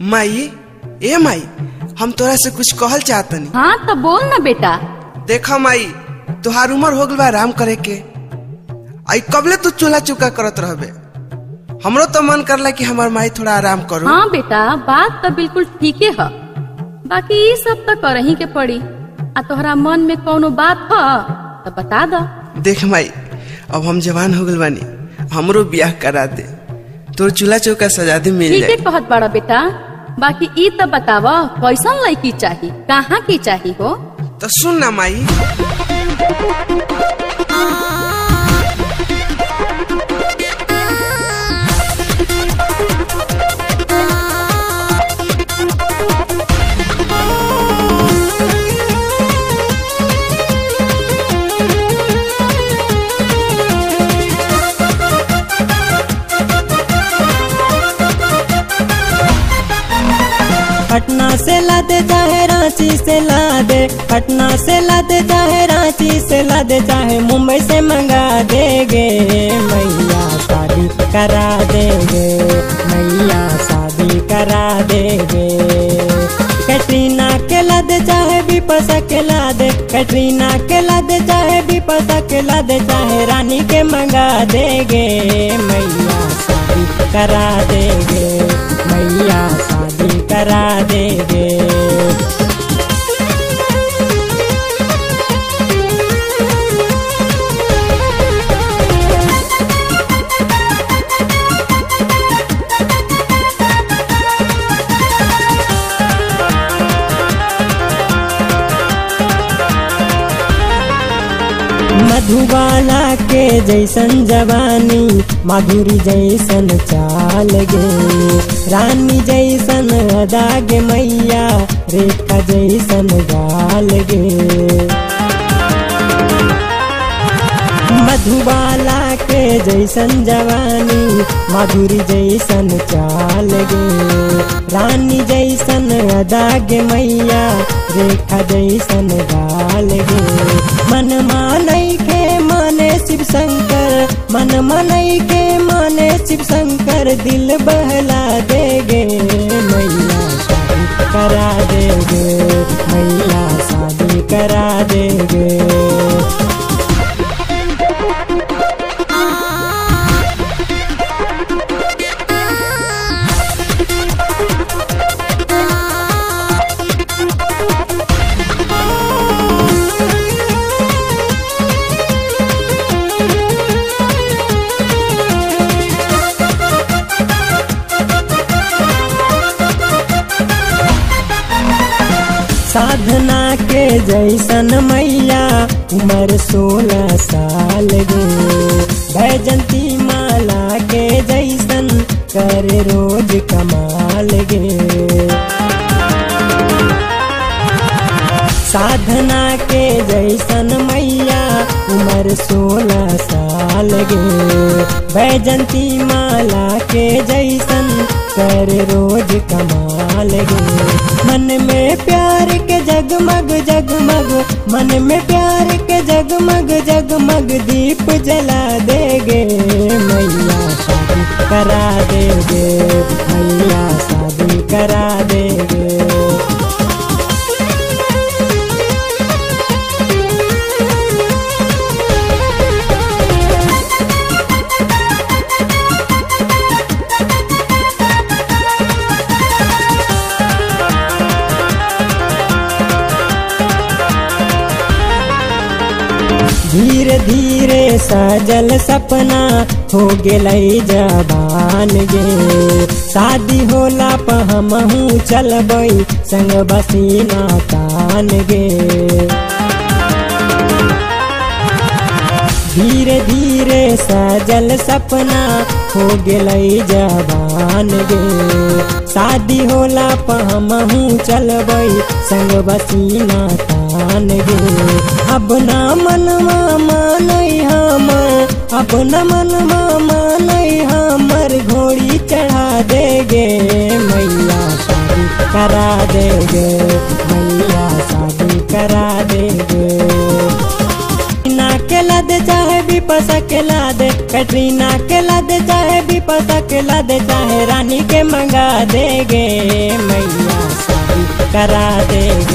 माई ए माई हम तोरा से कुछ कहल चाहतनी। हाँ तो बोल ना बेटा। देखा माई तुहार उम्र हो गल आराम करे के। आई कबले तू चूल्हा चुका करत रहबे। हमरो तो मन करला कि हमार माई थोड़ा आराम करो। हाँ बेटा बात तो बिल्कुल ठीक है। बाकी ये सब तो करही के पड़ी। आ तोहरा मन में कोनो बात ह तो बता दो। देख माई अब हम जवान हो गल बानी। हमरो ब्याह करा दे। तोर चूल्हा चौका सजा दे मिल ठीके जाए बहुत बड़ा बेटा। बाकी ई तो बताव कैसन लड़की चाहिए कहाँ की चाहिए हो? तो सुन ना माई। पटना से लादे चाहे रांची से लादे। पटना से लादे चाहे रांची से लादे। चाहे मुंबई से मंगा देगे, मैया शादी करा देगे, मैया शादी करा देगे। कैटरीना के लादे चाहे भी विपसा के लादे। कैटरीना के लादे चाहे विपसा के लादे। चाहे रानी के मंगा देगे, मैया शादी करा देगे, मैया मधुबाला के जैसन जवानी, माधुरी जैसन चाल गे। रानी जैसन अदा गे मैया, रेखा जैसन गाल गे। मधुबाला के जैसन जवानी, माधुरी जैसन चाल गे। रानी जैसन अदा गे मैया, रेखा जैसन गाल गे। मन माने शिव शंकर मन मन के माने शिव शंकर दिल बहला साधना के जैसन मैया उम्र सोलह साल गे भैजंती माला के जैसन कर रोज कमाल गे साधना साल गे। बैजंती माला के जैसन कर रोज कमाल गे। मन में प्यार के जगमग जगमग। मन में प्यार के जगमग जगमग। दीप जला देगे, मैया करा देगे। धीरे धीरे सजल सपना हो गेलई जबान गे। शादी होला प हमहू चलबई संग बसीना तान गे। धीरे धीरे सजल सपना हो गेलई जबान गे। शादी होला प हमहू चलबई संग बसीना गे। अब ना मनवा मानई हमर अब न मनवा मानई हमर, घोड़ी चढ़ा देगे, मैया शादी करा देगे, मैया शादी करा देगे। के लद चाहे विपसा के लाद, कैटरीना के लद चाहे पता के ला दे चाहे रानी के मंगा देगे, मैया करा देगे।